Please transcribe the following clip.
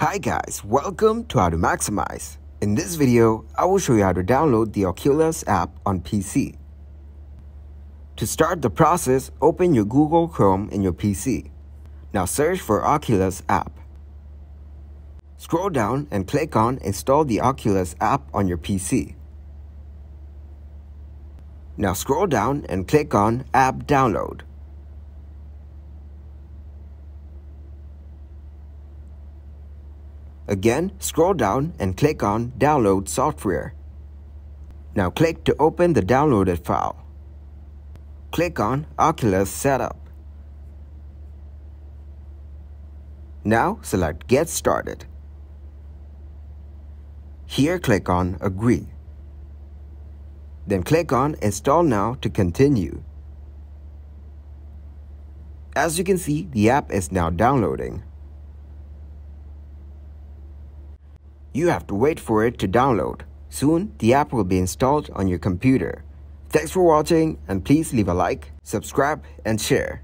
Hi guys, welcome to How to Maximize. In this video, I will show you how to download the Oculus app on PC. To start the process, open your Google Chrome in your PC. Now search for Oculus app. Scroll down and click on Install the Oculus app on your PC. Now scroll down and click on App Download. Again, scroll down and click on Download Software. Now click to open the downloaded file. Click on Oculus Setup. Now select Get Started. Here click on Agree. Then click on Install Now to continue. As you can see, the app is now downloading. You have to wait for it to download. Soon, the app will be installed on your computer. Thanks for watching and please leave a like, subscribe and share.